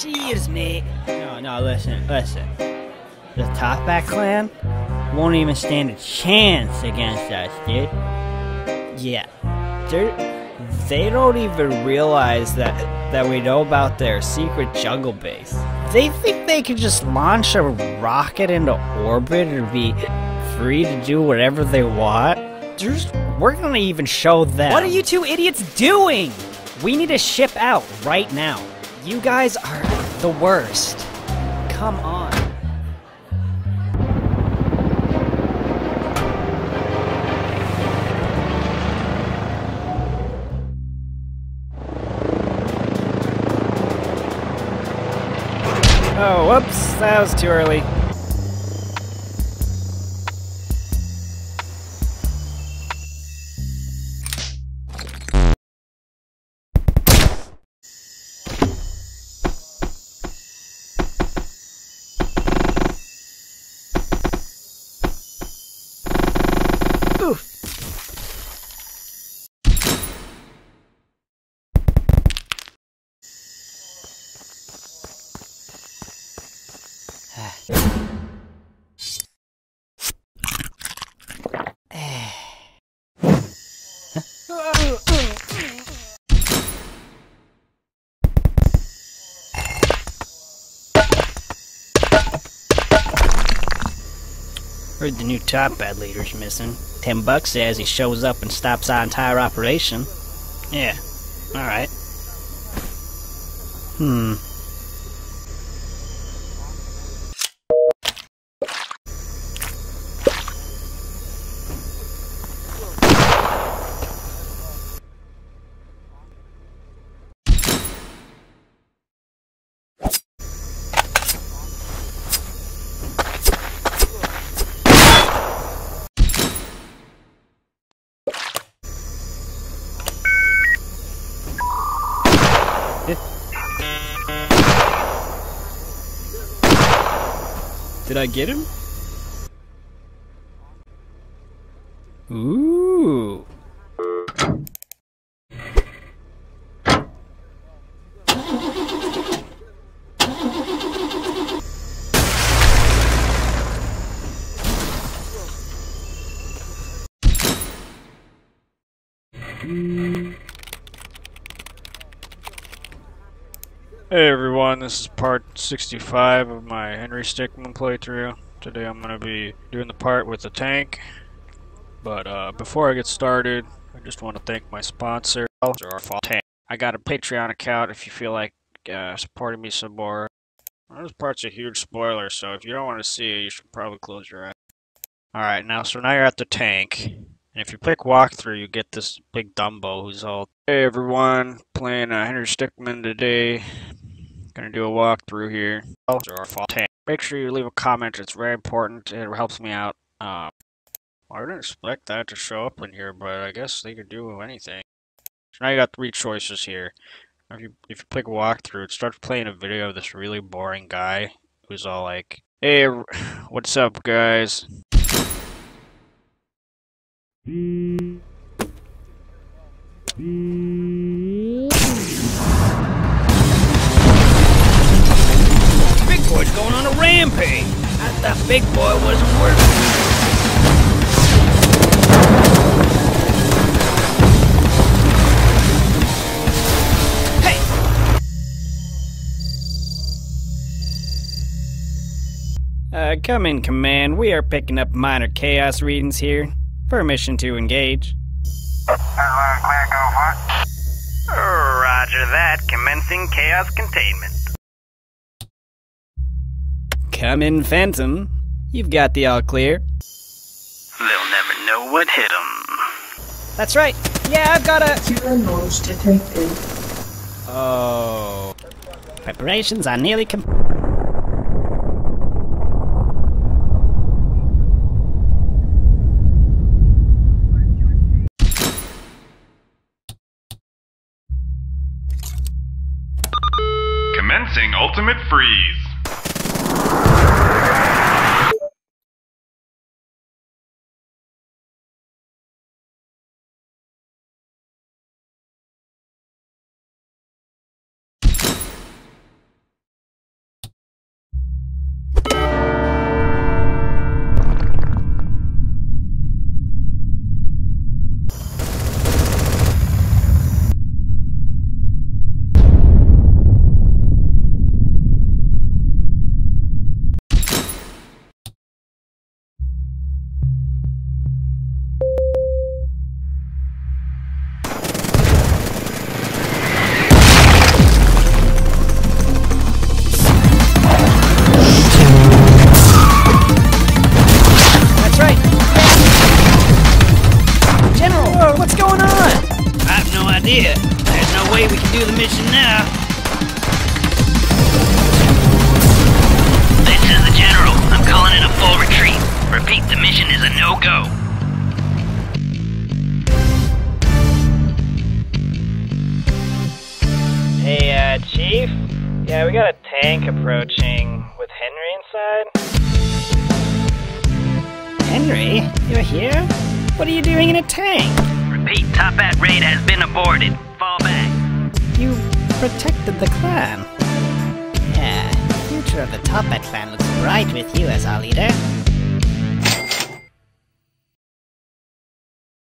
Cheers, mate. No, no, listen, listen. The Toppat clan won't even stand a chance against us, dude. Yeah, they're, they don't even realize that that we know about their secret jungle base. They think they can just launch a rocket into orbit and be free to do whatever they want. There's, we're gonna even show them. What are you two idiots doing? We need to ship out right now. You guys are the worst. Come on. Oh, whoops, that was too early. Heard the new Toppat leader's missing. Ten bucks says he shows up and stops our entire operation. Yeah, alright. Hmm. Did I get him? Ooh. Hey everyone, this is part 65 of my Henry Stickmin playthrough. Today I'm going to be doing the part with the tank. But uh, before I get started, I just want to thank my sponsor, Tank. I got a Patreon account if you feel like uh, supporting me some more. This part's a huge spoiler, so if you don't want to see it, you should probably close your eyes. Alright, now so now you're at the tank. And if you click walkthrough, you get this big Dumbo who's all, Hey everyone, playing uh, Henry Stickmin today. Gonna do a walkthrough here. Oh, our fault. Make sure you leave a comment. It's very important. It helps me out. Um, I didn't expect that to show up in here, but I guess they could do anything. So now you got three choices here. If you if you click walkthrough, it starts playing a video of this really boring guy who's all like, "Hey, what's up, guys?" Big Big Boy wasn't worth Hey! Uh, come in, Command. We are picking up minor chaos readings here. Permission to engage. Roger that. Commencing chaos containment. Come in, Phantom. You've got the all clear. They'll never know what hit them. That's right. Yeah, I've got a. Zero noise detected. Oh. Preparations are nearly complete. Commencing ultimate freeze. Chief? Yeah, we got a tank approaching with Henry inside. Henry, you're here? What are you doing in a tank? Repeat, Toppat raid has been aborted. Fall back. You protected the clan. Yeah, the future of the Toppat clan looks bright with you as our leader.